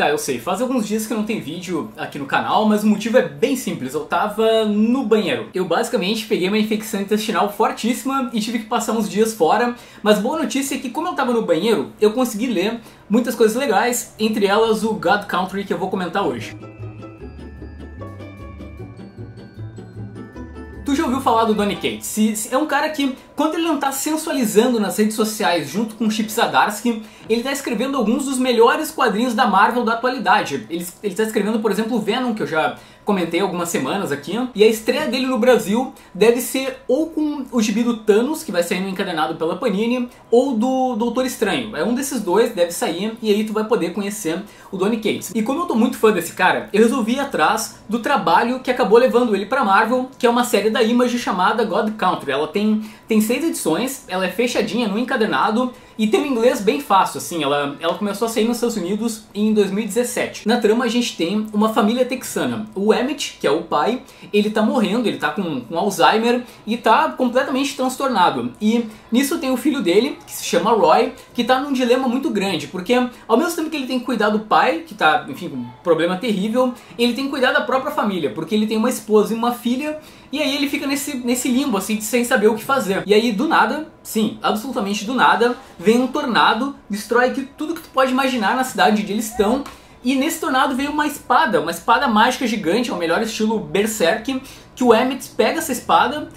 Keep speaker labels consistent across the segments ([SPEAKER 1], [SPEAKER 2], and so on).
[SPEAKER 1] Tá, eu sei, faz alguns dias que não tem vídeo aqui no canal, mas o motivo é bem simples, eu tava no banheiro. Eu basicamente peguei uma infecção intestinal fortíssima e tive que passar uns dias fora, mas boa notícia é que como eu tava no banheiro, eu consegui ler muitas coisas legais, entre elas o God Country que eu vou comentar hoje. Ouviu falar do Donny Cates? Se, se, é um cara que, quando ele não tá sensualizando nas redes sociais junto com Chip Zdarsky, ele tá escrevendo alguns dos melhores quadrinhos da Marvel da atualidade. Ele, ele tá escrevendo, por exemplo, Venom, que eu já comentei algumas semanas aqui. E a estreia dele no Brasil deve ser ou com o gibi do Thanos, que vai sair no encadenado pela Panini, ou do Doutor Estranho. É um desses dois, deve sair, e aí tu vai poder conhecer o Donny Cates. E como eu tô muito fã desse cara, eu resolvi ir atrás do trabalho que acabou levando ele pra Marvel, que é uma série da Image chamada God Country. Ela tem, tem seis edições, ela é fechadinha no encadernado, e tem um inglês bem fácil, assim, ela, ela começou a sair nos Estados Unidos em 2017. Na trama a gente tem uma família texana. O Emmett, que é o pai, ele tá morrendo, ele tá com, com Alzheimer e tá completamente transtornado. E nisso tem o filho dele, que se chama Roy, que tá num dilema muito grande, porque ao mesmo tempo que ele tem que cuidar do pai, que tá, enfim, com um problema terrível, ele tem que cuidar da própria família, porque ele tem uma esposa e uma filha, e aí ele fica nesse, nesse limbo, assim, sem saber o que fazer. E aí, do nada, sim, absolutamente do nada, vem um tornado, destrói tudo que tu pode imaginar na cidade onde eles estão, e nesse tornado veio uma espada, uma espada mágica gigante, ao melhor estilo Berserk, que o Emmett pega essa espada,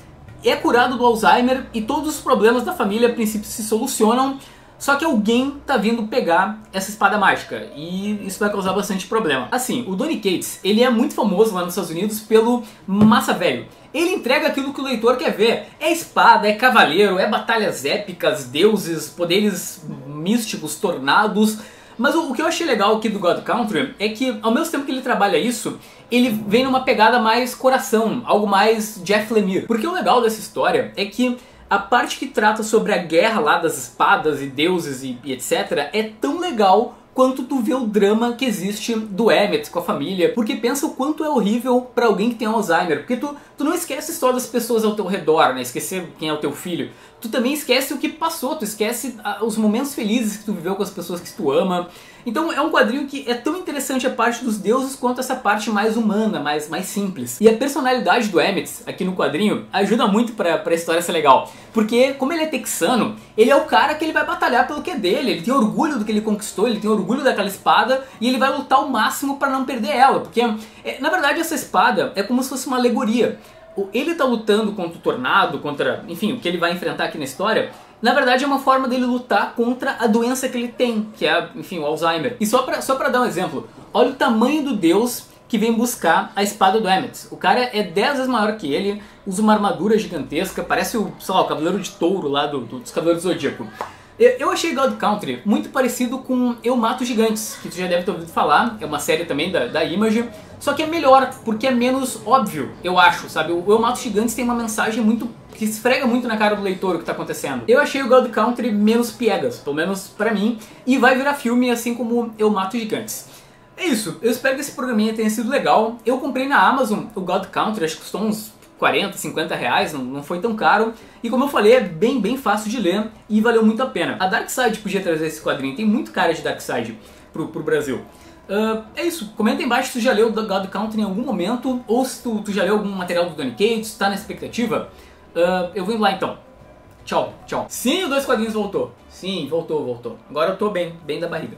[SPEAKER 1] é curado do Alzheimer e todos os problemas da família a princípio se solucionam só que alguém tá vindo pegar essa espada mágica e isso vai causar bastante problema. Assim, o Donny Cates, ele é muito famoso lá nos Estados Unidos pelo massa velho. Ele entrega aquilo que o leitor quer ver. É espada, é cavaleiro, é batalhas épicas, deuses, poderes místicos, tornados. Mas o, que eu achei legal aqui do God Country é que, ao mesmo tempo que ele trabalha isso, ele vem numa pegada mais coração, algo mais Jeff Lemire. Porque o legal dessa história é que a parte que trata sobre a guerra lá das espadas e deuses e, e etc. é tão legal quanto tu vê o drama que existe do Emmett com a família, porque pensa o quanto é horrível para alguém que tem Alzheimer, porque tu, tu não esquece só das pessoas ao teu redor, né, esquecer quem é o teu filho, tu também esquece o que passou, tu esquece os momentos felizes que tu viveu com as pessoas que tu ama. Então é um quadrinho que é tão interessante a parte dos deuses quanto essa parte mais humana, mais, mais simples. E a personalidade do Emmett aqui no quadrinho ajuda muito para a história ser legal. Porque como ele é texano, ele é o cara que ele vai batalhar pelo que é dele, ele tem orgulho do que ele conquistou, ele tem orgulho daquela espada e ele vai lutar ao máximo para não perder ela. Porque é, na verdade essa espada é como se fosse uma alegoria ele tá lutando contra o tornado, contra, enfim, o que ele vai enfrentar aqui na história, na verdade é uma forma dele lutar contra a doença que ele tem, que é, enfim, o Alzheimer. E só pra, só pra dar um exemplo, olha o tamanho do deus que vem buscar a espada do Emmett. O cara é 10 vezes maior que ele, usa uma armadura gigantesca, parece o, sei lá, o Cavaleiro de Touro lá do, do, dos Cavaleiros do Zodíaco. Eu achei God Country muito parecido com Eu Mato Gigantes, que tu já deve ter ouvido falar, é uma série também da, da Image, só que é melhor, porque é menos óbvio, eu acho, sabe? O Eu Mato Gigantes tem uma mensagem muito que esfrega muito na cara do leitor o que está acontecendo. Eu achei o God Country menos piegas, pelo menos para mim, e vai virar filme assim como Eu Mato Gigantes. É isso, eu espero que esse programinha tenha sido legal. Eu comprei na Amazon o God Country, acho que custou uns 40, 50 reais, não, não foi tão caro. E como eu falei, é bem, bem fácil de ler e valeu muito a pena. A Darkseid podia trazer esse quadrinho, tem muito cara de Darkseid pro, pro Brasil. Uh, é isso, comenta embaixo se tu já leu God Country em algum momento, ou se tu, tu já leu algum material do Donny Cates, está na expectativa. Uh, eu vou indo lá então. Tchau, tchau. Sim, o Dois Quadrinhos voltou. Sim, voltou, voltou. Agora eu tô bem, bem da barriga.